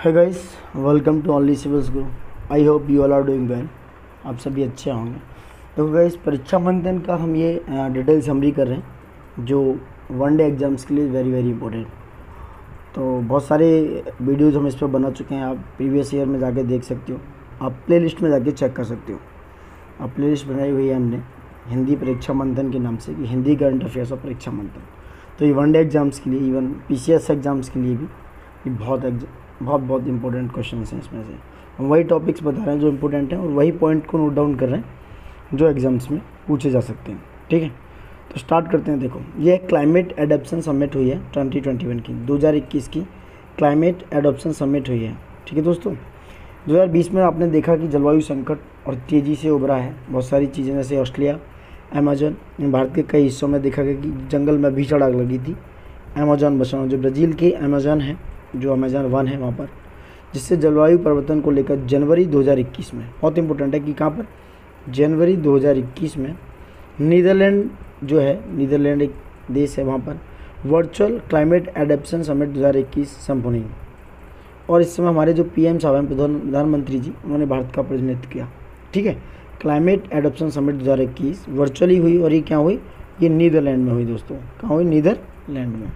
Hi guys welcome to only civils grow I hope you all are doing well आप सभी अच्छे होंगे। तो गाइस परीक्षा मंथन का हम ये डिटेल समरी कर रहे हैं, जो वन डे एग्ज़ाम्स के लिए वेरी वेरी इंपॉर्टेंट तो बहुत सारे वीडियोस हम इस पर बना चुके हैं, आप प्रीवियस ईयर में जाके देख सकते हो। आप प्ले लिस्ट में जाके चेक कर सकते हो। आप प्ले लिस्ट बनाई हुई है हमने, हिंदी परीक्षा मंथन के नाम से, कि हिंदी करंट अफेयर्स और परीक्षा मंथन। तो ये वन डे एग्ज़ाम्स के लिए इवन पीसीएस एग्ज़ाम्स के लिए भी बहुत बहुत बहुत इंपॉर्टेंट क्वेश्चन हैं इसमें से। हम वही टॉपिक्स बता रहे हैं जो इंपॉर्टेंट हैं और वही पॉइंट को नोट डाउन कर रहे हैं जो एग्ज़ाम्स में पूछे जा सकते हैं। ठीक है? तो स्टार्ट करते हैं, देखो। ये क्लाइमेट एडोप्शन समिट हुई है ट्वेंटी ट्वेंटी वन की। दो हज़ार इक्कीस की क्लाइमेट एडोप्शन समिट हुई है। ठीक है दोस्तों? 2020 में आपने देखा कि जलवायु संकट और तेज़ी से उभरा है। बहुत सारी चीज़ें, जैसे ऑस्ट्रेलिया, अमेजन भारत के कई हिस्सों में देखा गया कि जंगल में भीषण आग लगी थी। अमेजोन बचाओ जो ब्राज़ील की अमेजन है जो अमेजन वन है वहाँ पर, जिससे जलवायु परिवर्तन को लेकर जनवरी 2021 में, बहुत इंपॉर्टेंट है कि कहाँ पर? जनवरी 2021 में नीदरलैंड जो है नीदरलैंड एक देश है वहाँ पर वर्चुअल क्लाइमेट एडेप्शन समिट 2021 संपन्न हुई। और इस समय हमारे जो पीएम साहब हैं प्रधानमंत्री जी, उन्होंने भारत का प्रतिनिधित्व किया। ठीक है? क्लाइमेट एडोप्शन समिट 2021 वर्चुअली हुई और ये क्या हुई? ये नीदरलैंड में हुई दोस्तों। कहाँ हुई? नीदरलैंड में।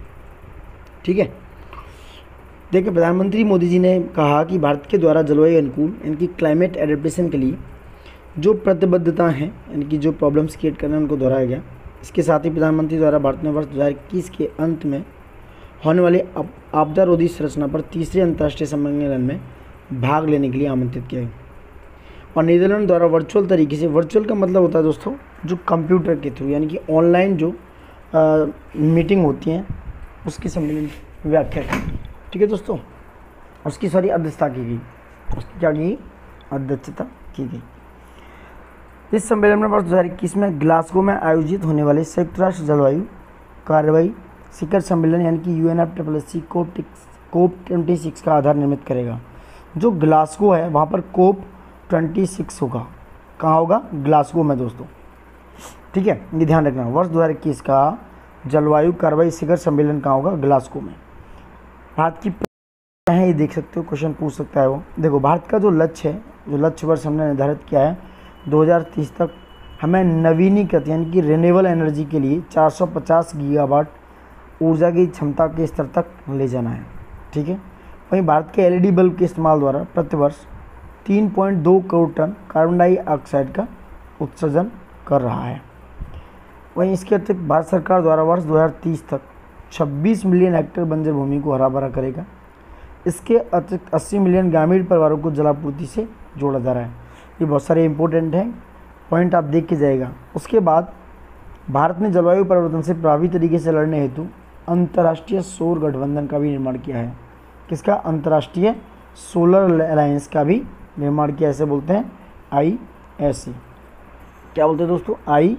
ठीक है? देखिए प्रधानमंत्री मोदी जी ने कहा कि भारत के द्वारा जलवायु अनुकूल इनकी क्लाइमेट एडेप्टेशन के लिए जो प्रतिबद्धता हैं इनकी जो प्रॉब्लम्स क्रिएट करना उनको दोहराया गया। इसके साथ ही प्रधानमंत्री द्वारा भारत में वर्ष दो हज़ार इक्कीस के अंत में होने वाले आपदा रोधी संरचना पर तीसरे अंतर्राष्ट्रीय सम्मेलन में भाग लेने के लिए आमंत्रित किया गया। और नीदरलैंड द्वारा वर्चुअल तरीके से वर्चुअल का मतलब होता है दोस्तों जो कंप्यूटर के थ्रू यानी कि ऑनलाइन जो आ, मीटिंग होती हैं उसकी सम्मेलन व्याख्या की ठीक है दोस्तों, उसकी सारी अध्यक्षता की गई। उसकी क्या की? अध्यक्षता की गई। इस सम्मेलन में वर्ष दो हज़ार इक्कीस में ग्लासगो में आयोजित होने वाले संयुक्त राष्ट्र जलवायु कार्रवाई शिखर सम्मेलन, यानी कि U N F triple C COP COP twenty six का आधार निर्मित करेगा। जो ग्लासगो है, वहाँ पर कोप ट्वेंटी सिक्स होगा। कहाँ होगा? ग्लासगो में दोस्तों। ठीक है, ये ध्यान रखना। वर्ष दो हज़ार इक्कीस का जलवायु कार्रवाई शिखर सम्मेलन कहाँ होगा? ग्लासगो में। भारत की है, ये देख सकते हो क्वेश्चन पूछ सकता है वो। देखो, भारत का जो लक्ष्य है, जो लक्ष्य वर्ष हमने निर्धारित किया है 2030 तक हमें नवीनीकृत, यानी कि रिन्यूएबल एनर्जी के लिए 450 गीगावाट ऊर्जा की क्षमता के स्तर तक ले जाना है। ठीक है? वहीं भारत के एलईडी बल्ब के इस्तेमाल द्वारा प्रतिवर्ष 3.2 करोड़ टन कार्बन डाइऑक्साइड का उत्सर्जन कर रहा है। वहीं इसके अतिरिक्त भारत सरकार द्वारा वर्ष 2030 तक 26 मिलियन हेक्टेयर बंजर भूमि को हरा भरा करेगा, इसके अतिरिक्त 80 मिलियन ग्रामीण परिवारों को जलापूर्ति से जोड़ा जा रहा है। ये बहुत सारे इंपॉर्टेंट हैं। पॉइंट आप देख के जाएगा। उसके बाद भारत ने जलवायु परिवर्तन से प्रभावी तरीके से लड़ने हेतु अंतर्राष्ट्रीय सौर गठबंधन का भी निर्माण किया है। किसका? अंतर्राष्ट्रीय सोलर अलायंस का भी निर्माण किया ऐसे बोलते हैं आई एस क्या बोलते हैं दोस्तों? आई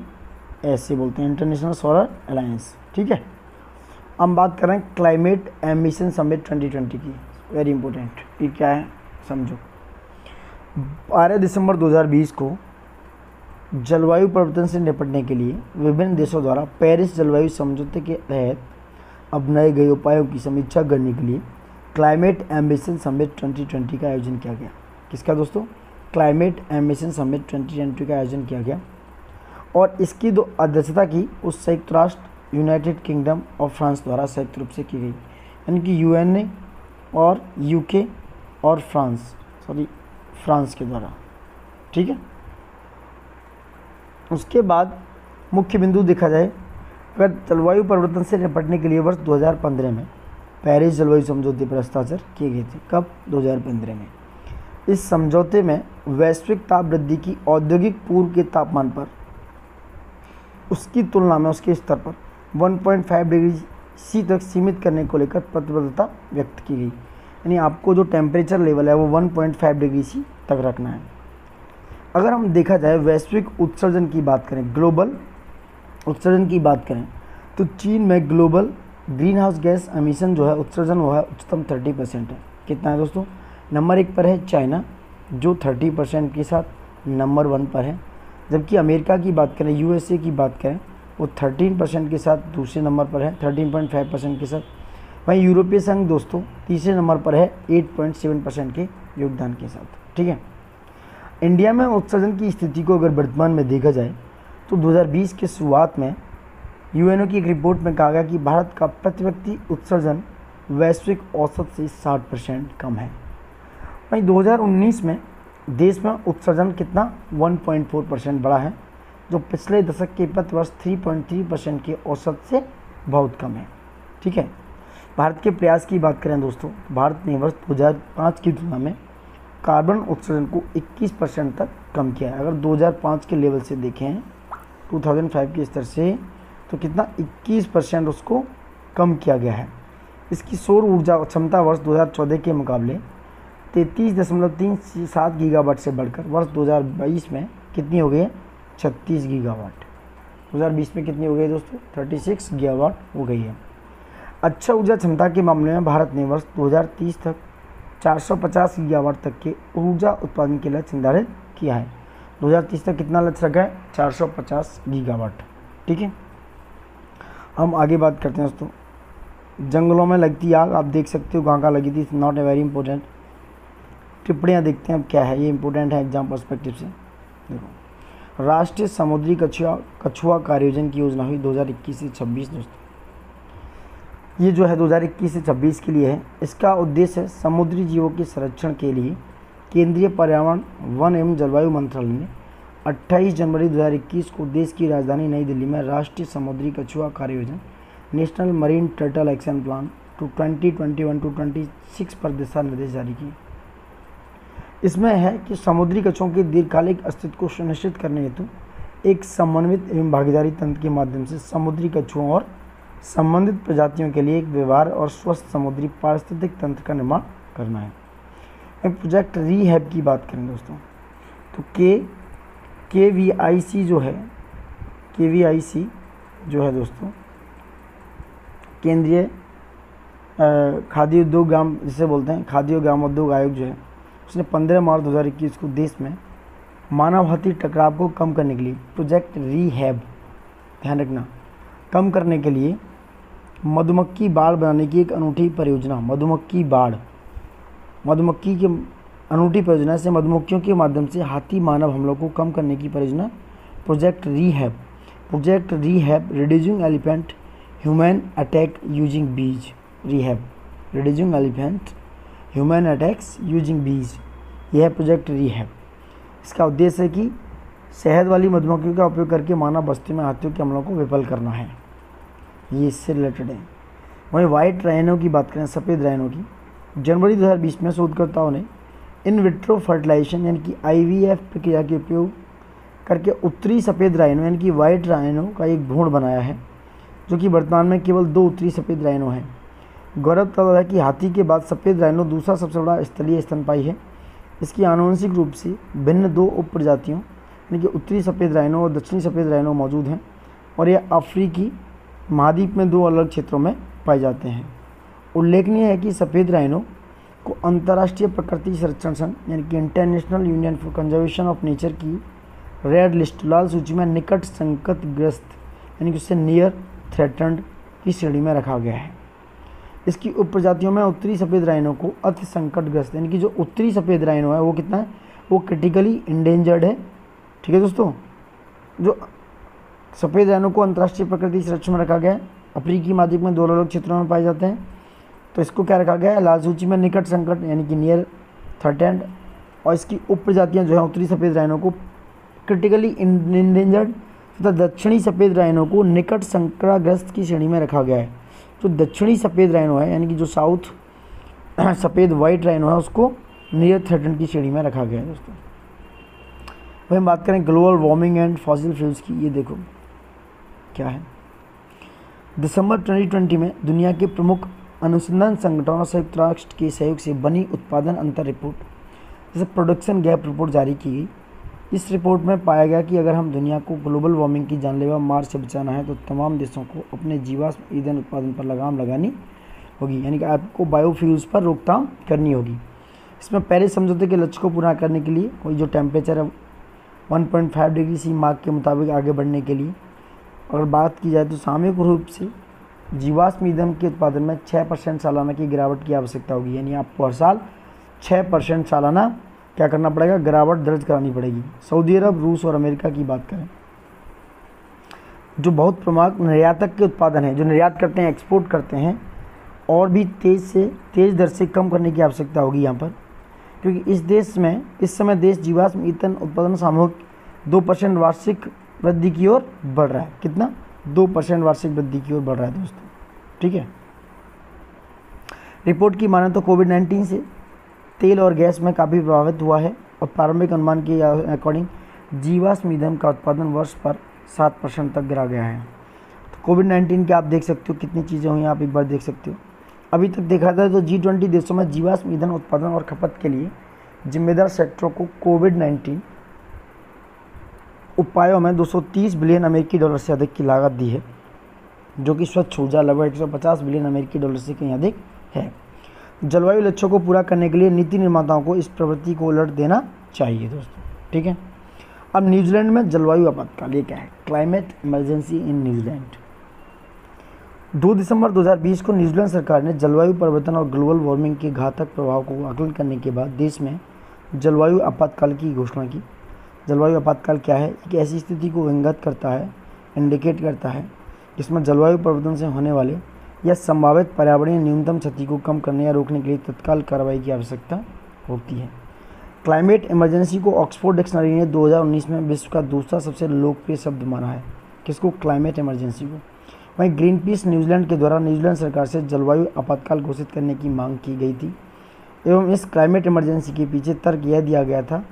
एस बोलते हैं इंटरनेशनल सोलर अलायंस ठीक है? हम बात करें क्लाइमेट एमिशन समिट 2020 की। वेरी इंपॉर्टेंट ये क्या है? समझो। बारह दिसंबर 2020 को जलवायु परिवर्तन से निपटने के लिए विभिन्न देशों द्वारा पेरिस जलवायु समझौते के तहत अपनाए गए उपायों की समीक्षा करने के लिए क्लाइमेट एम्बिशन समिट 2020 का आयोजन किया गया। किसका दोस्तों? क्लाइमेट एम्बिशन समिट 2020 का आयोजन किया गया। और इसकी दो अध्यक्षता की उस संयुक्त राष्ट्र यूनाइटेड किंगडम और फ्रांस द्वारा संयुक्त रूप से की गई। यानी कि यूएनए और यूके और फ्रांस, सॉरी, फ्रांस के द्वारा। ठीक है? उसके बाद मुख्य बिंदु देखा जाए, अगर जलवायु परिवर्तन से निपटने के लिए वर्ष 2015 में पेरिस जलवायु समझौते पर हस्ताक्षर किए गए थे। कब? 2015 में। इस समझौते में वैश्विक ताप वृद्धि की औद्योगिक पूर्व के तापमान पर, उसकी तुलना में, उसके स्तर पर 1.5 डिग्री सी तक सीमित करने को लेकर प्रतिबद्धता व्यक्त की गई। यानी आपको जो टेम्परेचर लेवल है वो 1.5 डिग्री सी तक रखना है। अगर हम देखा जाए वैश्विक उत्सर्जन की बात करें ग्लोबल उत्सर्जन की बात करें तो चीन में global green house gas emission जो है, उत्सर्जन वो है उच्चतम थर्टी परसेंट है। कितना है दोस्तों? नंबर एक पर है चाइना जो थर्टी परसेंट के साथ नंबर वन पर है। जबकि अमेरिका की बात करें यूएसए की बात करें वो थर्टीन परसेंट के साथ दूसरे नंबर पर है थर्टीन पॉइंट फाइव परसेंट के साथ। वहीं यूरोपीय संघ दोस्तों, तीसरे नंबर पर है 8.7 परसेंट के योगदान के साथ, ठीक है? इंडिया में उत्सर्जन की स्थिति को अगर वर्तमान में देखा जाए तो 2020 के शुरुआत में यूएनओ की एक रिपोर्ट में कहा गया कि भारत का प्रति व्यक्ति उत्सर्जन वैश्विक औसत से 60 परसेंट कम है। वहीं 2019 में देश में उत्सर्जन कितना? 1.4 परसेंट बढ़ा है। जो पिछले दशक के प्रति वर्ष 3.3 परसेंट के औसत से बहुत कम है। ठीक है? भारत के प्रयास की बात करें दोस्तों, भारत ने वर्ष 2005 की तुलना में कार्बन उत्सर्जन को 21 परसेंट तक कम किया है। अगर 2005 के लेवल से देखें 2005 के स्तर से तो कितना? 21 परसेंट उसको कम किया गया है। इसकी सौर ऊर्जा क्षमता वर्ष 2014 के मुकाबले तैंतीस दशमलव तीन सात गीगावाट से बढ़कर वर्ष 2022 में कितनी हो गई है? छत्तीस गीगावाट। 2020 में कितनी हो गई दोस्तों? 36 गीगावाट हो गई है। अच्छा ऊर्जा क्षमता के मामले में भारत ने वर्ष 2030 तक 450 गीगावाट तक के ऊर्जा उत्पादन के लक्ष्य निर्धारित किया है। 2030 तक कितना लक्ष्य रखा है? 450 गीगावाट। ठीक है? हम आगे बात करते हैं दोस्तों। जंगलों में लगती आग, आप देख सकते हो कहाँ कहाँ लगी थी। नॉट ए वेरी इंपॉर्टेंट टिप्पणियाँ देखते हैं अब क्या है। ये इंपॉर्टेंट है एग्ज़ाम परस्पेक्टिव से। देखो। राष्ट्रीय समुद्री कछुआ कछुआ कार्योजन की योजना हुई 2021 से 26 दोस्तों। ये जो है 2021 से 26 के लिए है। इसका उद्देश्य है समुद्री जीवों के संरक्षण के लिए केंद्रीय पर्यावरण, वन एवं जलवायु मंत्रालय ने 28 जनवरी 2021 को देश की राजधानी नई दिल्ली में राष्ट्रीय समुद्री कछुआ कार्य योजना National Marine Turtle Action Plan two 2021 to 26 पर दिशा निर्देश जारी किए। इसमें है कि समुद्री कछुओं के दीर्घकालिक अस्तित्व को सुनिश्चित करने हेतु एक समन्वित एवं भागीदारी तंत्र के माध्यम से समुद्री कछुओं और संबंधित प्रजातियों के लिए एक व्यवहार और स्वस्थ समुद्री पारिस्थितिक तंत्र का निर्माण करना है। प्रोजेक्ट रीहैब की बात करें दोस्तों तो के के वी आई सी जो है के वी आई सी जो है दोस्तों, केंद्रीय खाद्य उद्योग ग्राम जिसे बोलते हैं, खाद्य ग्राम उद्योग आयोग जो है उसने 15 मार्च 2021 को देश में मानव हाथी टकराव को कम करने के लिए प्रोजेक्ट रीहैब, ध्यान रखना, कम करने के लिए मधुमक्खी बाड़ बनाने की एक अनूठी परियोजना, मधुमक्खी बाड़ मधुमक्खी के, अनूठी परियोजना से मधुमक्खियों के माध्यम से हाथी मानव हमलों को कम करने की परियोजना, project rehab. Project rehab reducing elephant human attack using bees rehab. Reducing elephant human attacks using bees यह प्रोजेक्ट रीहैब इसका उद्देश्य है कि शहद वाली मधुमक्खियों का उपयोग करके मानव बस्ती में हाथियों के हमलों को विफल करना है। ये इससे रिलेटेड है। वहीं वाइट राइनो की बात करें, सफ़ेद राइनो की, जनवरी 2020 में शोधकर्ताओं ने इन विट्रो फर्टिलाइजेशन यानी कि आईवीएफ प्रक्रिया के उपयोग करके उत्तरी सफ़ेद राइनो यानी कि वाइट राइनो का एक भ्रूण बनाया है, जो कि वर्तमान में केवल दो उत्तरी सफ़ेद राइनो हैं। गौरव तब है कि हाथी के बाद सफ़ेद राइनो दूसरा सबसे बड़ा स्थलीय स्तनपाई है। इसकी आनुवंशिक रूप से भिन्न दो उप प्रजातियों यानी कि उत्तरी सफ़ेद राइनो और दक्षिणी सफ़ेद राइनो मौजूद हैं और यह अफ्रीकी महाद्वीप में दो अलग क्षेत्रों में पाए जाते हैं। उल्लेखनीय है कि सफ़ेद राइनो को अंतर्राष्ट्रीय प्रकृति संरक्षण संघ यानी कि International Union for Conservation of Nature की रेड लिस्ट लाल सूची में निकट संकटग्रस्त, यानी कि उससे नियर थ्रेटन्ड की श्रेणी में रखा गया है। इसकी उप प्रजातियों में उत्तरी सफ़ेद राइनो को अति संकटग्रस्त, यानी कि जो उत्तरी सफ़ेद राइनो है, वो कितना है? वो क्रिटिकली इंडेंजर्ड है। ठीक है दोस्तों? जो सफ़ेद रैनों को अंतर्राष्ट्रीय प्रकृति संरक्षण में रखा गया है, अफ्रीकी माध्यम में दो अलग क्षेत्रों में पाए जाते हैं। तो इसको क्या रखा गया है? लाल सूची में निकट संकट, यानी कि नियर थर्टेंड और इसकी उप प्रजातियाँ जो है, उत्तरी सफ़ेद रैनों को क्रिटिकली इंडेंजर्ड तथा दक्षिणी सफ़ेद रैनों को निकट संकटाग्रस्त की श्रेणी में रखा गया है। जो दक्षिणी सफ़ेद रैनो है, यानी कि जो साउथ सफ़ेद वाइट रैनो है, उसको नियर थर्टेंड की श्रेणी में रखा गया है दोस्तों। वही हम बात करें global warming and fossil fuels की, ये देखो क्या है। दिसंबर 2020 में दुनिया के प्रमुख अनुसंधान संगठनों संयुक्त राष्ट्र के सहयोग से बनी उत्पादन अंतर रिपोर्ट जैसे प्रोडक्शन गैप रिपोर्ट जारी की गई इस रिपोर्ट में पाया गया कि अगर हम दुनिया को ग्लोबल वार्मिंग की जानलेवा मार से बचाना है तो तमाम देशों को अपने जीवाश्म ईंधन उत्पादन पर लगाम लगानी होगी, यानी कि आपको बायोफ्यूल्स पर रोकथाम करनी होगी। इसमें पेरिस समझौते के लक्ष्य को पूरा करने के लिए कोई जो टेम्परेचर है 1.5 डिग्री सी मार्क के मुताबिक आगे बढ़ने के लिए अगर बात की जाए तो सामूहिक रूप से जीवाश्म ईंधन के उत्पादन में छः परसेंट सालाना की गिरावट की आवश्यकता होगी, यानी आपको हर साल छः परसेंट सालाना क्या करना पड़ेगा? गिरावट दर्ज करानी पड़ेगी। सऊदी अरब, रूस और अमेरिका की बात करें, जो बहुत प्रमुख निर्यातक के उत्पादन हैं, जो निर्यात करते हैं एक्सपोर्ट करते हैं, और भी तेज़ से, तेज़ दर से कम करने की आवश्यकता होगी यहाँ पर। क्योंकि इस देश में, इस समय देश जीवाश्म ईंधन उत्पादन सामूहिक दो परसेंट वार्षिक वृद्धि की ओर बढ़ रहा है। कितना? दो परसेंट वार्षिक वृद्धि की ओर बढ़ रहा है दोस्तों। ठीक है? रिपोर्ट की माने तो कोविड नाइन्टीन से तेल और गैस में काफ़ी प्रभावित हुआ है और प्रारंभिक अनुमान के अकॉर्डिंग जीवाश्म ईंधन का उत्पादन वर्ष पर सात परसेंट तक गिरा गया है। तो कोविड नाइन्टीन के आप देख सकते हो कितनी चीज़ें हुई आप एक बार देख सकते हो। अभी तक देखा जाए तो जी ट्वेंटी देशों में जीवाश्म ईंधन उत्पादन और खपत के लिए जिम्मेदार सेक्टरों को कोविड नाइन्टीन उपायों में 230 बिलियन अमेरिकी डॉलर से अधिक की लागत दी है, जो कि स्वच्छ ऊर्जा लगभग 150 बिलियन अमेरिकी डॉलर से कहीं अधिक है। जलवायु लक्ष्यों को पूरा करने के लिए नीति निर्माताओं को इस प्रवृत्ति को उलट देना चाहिए दोस्तों, ठीक है? अब न्यूजीलैंड में जलवायु आपातकाल ये क्या है? Climate emergency in New Zealand 2 दिसंबर 2020 को न्यूजीलैंड सरकार ने जलवायु परिवर्तन और ग्लोबल वार्मिंग के घातक प्रभाव को आकलन करने के बाद देश में जलवायु आपातकाल की घोषणा की। जलवायु आपातकाल क्या है? एक ऐसी स्थिति को व्यंगत करता है इंडिकेट करता है, जिसमें जलवायु परिवर्तन से होने वाले या संभावित पर्यावरणीय न्यूनतम क्षति को कम करने या रोकने के लिए तत्काल कार्रवाई की आवश्यकता होती है। क्लाइमेट इमरजेंसी को ऑक्सफोर्ड डिक्शनरी ने 2019 में विश्व का दूसरा सबसे लोकप्रिय शब्द माना है। किसको? क्लाइमेट इमरजेंसी को। वहीं ग्रीन पीस न्यूजीलैंड के द्वारा न्यूजीलैंड सरकार से जलवायु आपातकाल घोषित करने की मांग की गई थी। एवं इस क्लाइमेट इमरजेंसी के पीछे तर्क यह दिया गया था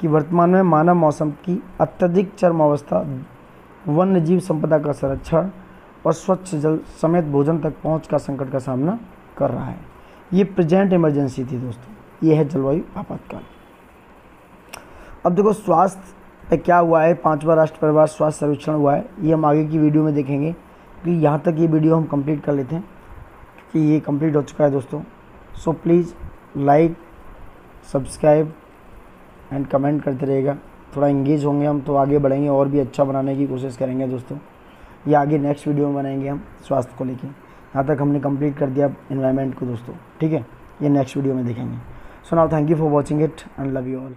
कि वर्तमान में मानव मौसम की अत्यधिक चरम अवस्था वन्य जीव संपदा का संरक्षण और स्वच्छ जल समेत भोजन तक पहुँच का संकट का सामना कर रहा है। ये प्रेजेंट इमरजेंसी थी दोस्तों। ये है जलवायु आपातकाल। अब देखो, स्वास्थ्य पे क्या हुआ है? पांचवा राष्ट्र परिवार स्वास्थ्य सर्वेक्षण हुआ है। ये हम आगे की वीडियो में देखेंगे कि यहाँ तक ये वीडियो हम कंप्लीट कर लेते हैं कि ये कंप्लीट हो चुका है दोस्तों। So please like subscribe and comment करते रहेगा थोड़ा इंगेज होंगे हम तो आगे बढ़ेंगे और भी अच्छा बनाने की कोशिश करेंगे दोस्तों। ये आगे नेक्स्ट वीडियो में बनाएँगे हम स्वास्थ्य को लेके। यहाँ तक हमने कंप्लीट कर दिया इन्वायरमेंट को दोस्तों, ठीक है? ये नेक्स्ट वीडियो में देखेंगे। So now thank you for watching it and love you all